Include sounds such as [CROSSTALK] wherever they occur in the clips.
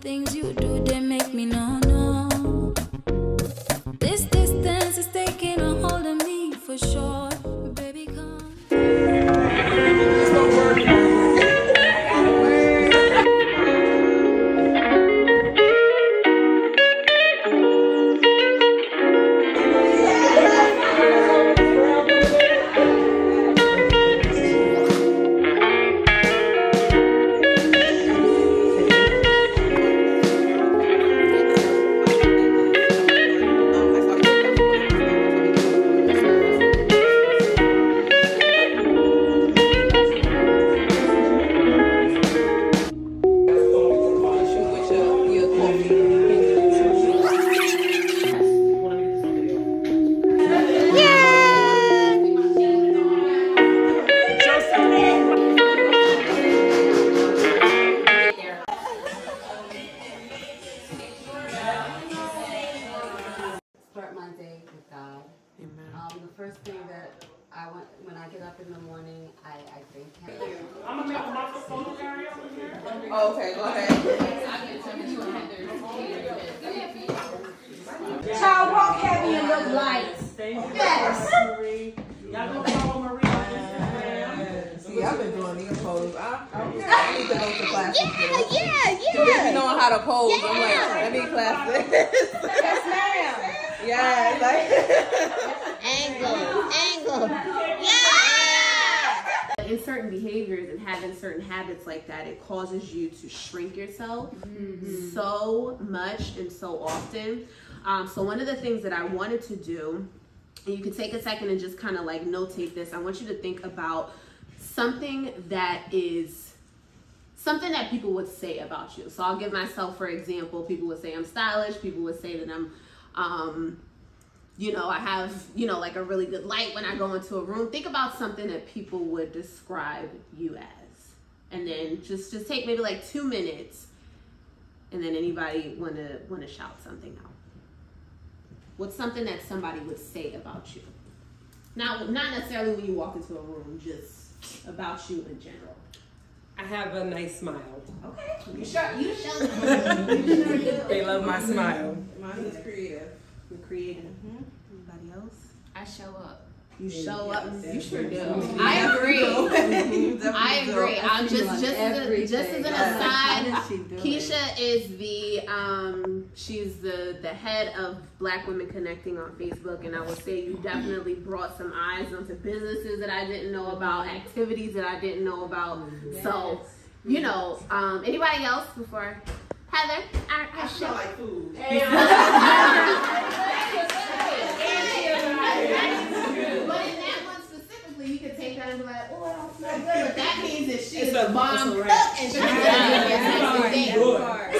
things you do, they make me no, day with God. Um, the first thing that I want when I get up in the morning, I, I thank Him. I'm gonna make a microphone carry over here. Oh, okay, go ahead. Child, walk heavy and look light. Yes. Y'all go follow Marie on Instagram. See, I've been doing these poses. I, I need to go to classes. Yeah, yeah, Just yeah. knowing how to pose, I'm like, I need classes. Yes, ma'am. Yeah, like. Angle, angle. Yeah. in certain behaviors and having certain habits like that, it causes you to shrink yourself so much and so often. Um, so one of the things that I wanted to do, and you can take a second and just kind of like notate this. I want you to think about something that is something that people would say about you. So I'll give myself for example. People would say I'm stylish. People would say that I'm um, you know, I have, you know, like a really good light when I go into a room. Think about something that people would describe you as. And then just just take maybe like 2 minutes and then anybody want to want to shout something out. What's something that somebody would say about you? Not not necessarily when you walk into a room, just about you in general. I have a nice smile. Okay. You sure you sure [LAUGHS] you sure do. They love my smile. Mine is creative. You're creative. Anybody else? I show up. You show up. You sure do. I agree. [LAUGHS] I agree. I'm just just as a, just as an aside. How does she do it? Keisha is the um she's the the head of Black Women Connecting on Facebook, and I would say you definitely brought some eyes onto businesses that I didn't know about, activities that I didn't know about. So, you know, um, anybody else before Heather? I, I, show like food. But in that one specifically, you could take that and be like, oh, I don't smell good. But that means that she's It's a a- bomb it's a cook wrap. and she's gonna be a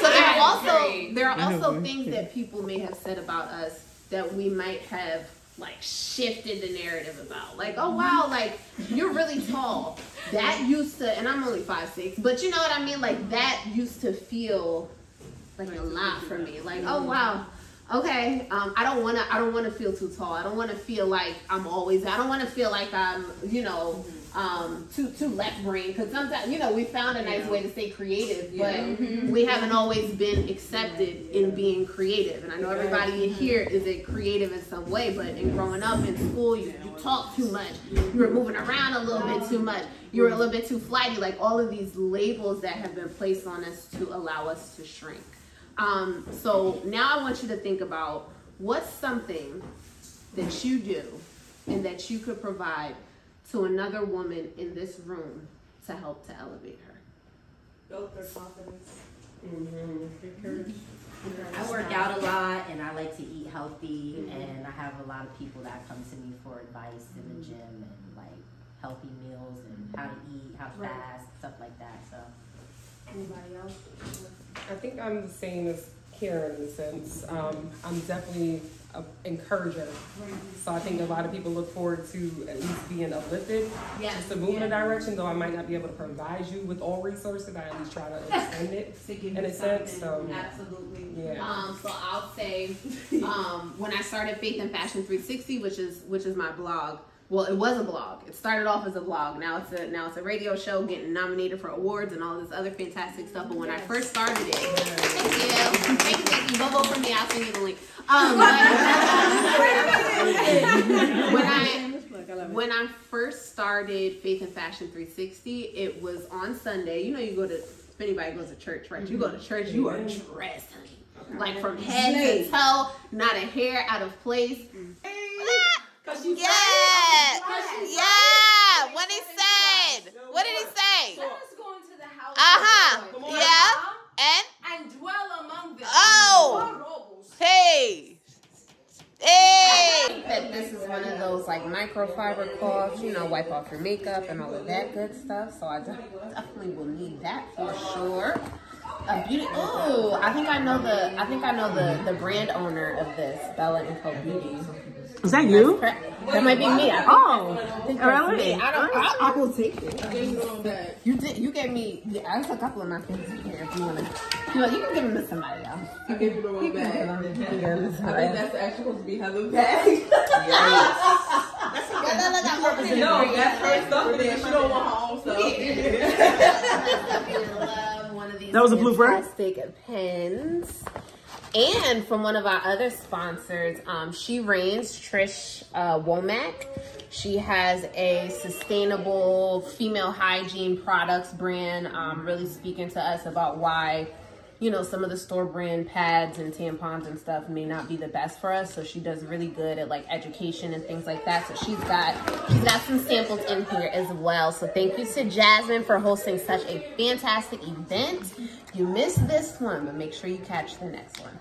So there are also there are also things that people may have said about us that we might have like shifted the narrative about. Like, oh wow, like you're really tall. That used to and I'm only five six, but you know what I mean? Like that used to feel like a lot for me. Like, oh wow. Okay, um, I don't want to. I don't want to feel too tall. I don't want to feel like I'm always. I don't want to feel like I'm, you know, um, too too left brain. Because sometimes, you know, we found a nice way to stay creative, but we haven't always been accepted in being creative. And I know everybody in here is a creative in some way, but in growing up in school, you, you talk too much. You were moving around a little bit too much. You were a little bit too flighty. Like all of these labels that have been placed on us to allow us to shrink. Um, so now I want you to think about what's something that you do and that you could provide to another woman in this room to help to elevate her. Build their confidence. I work out a lot and I like to eat healthy and I have a lot of people that come to me for advice in the gym and like healthy meals and how to eat, how to Right. fast, stuff like that. So Anybody else? I think I'm the same as Karen in a sense. Um, I'm definitely an encourager. So I think a lot of people look forward to at least being uplifted. Yes. Just to move in a direction, though I might not be able to provide you with all resources, I at least try to [LAUGHS] extend it. to give In you a sense, something. so- Absolutely. Yeah. Um, so I'll say, um, when I started Faith and Fashion 360, which is which is my blog, well, it was a blog. It started off as a blog. Now it's a now it's a radio show, getting nominated for awards and all this other fantastic stuff. But when I first started it, thank you, thank you, thank you. Me. I'll send you the link. Um, but- [LAUGHS] when I when I first started Faith and Fashion 360, it was on Sunday. You know, you go to if anybody goes to church, right? You go to church, you are dressed, like from head to toe, not a hair out of place. Yeah, yeah. What he said? What did he say? Let us go into the house. Uh huh. of the Lord, Yeah. And And dwell among them. Oh. hey, I hey. think that this is one of those like microfiber cloths, you know, wipe off your makeup and all of that good stuff. So I definitely will need that for sure. A beauty. Oh, I think I know the. I think I know the the brand owner of this, Bella and Co Beauty. Is that you? That might be me. I Oh, I think that's really? me. I don't. I, I will take it. that. You did. You gave me. Yeah, I have a couple of my things here. If you want to, you, know, you can give them to somebody else. He gave you the wrong You can give bag. them- you can give them to I think somebody else. that's actually supposed to be Heather's [LAUGHS] bag. no, that's her stuff, and then she don't want her own stuff. That was a blooper? Plastic pens. And from one of our other sponsors, um, She Reigns, Trish uh, Womack. She has a sustainable female hygiene products brand, um, really speaking to us about why, you know, some of the store brand pads and tampons and stuff may not be the best for us. So she does really good at like education and things like that. So she's got she's got some samples in here as well. So thank you to Jasmine for hosting such a fantastic event. You missed this one, but make sure you catch the next one.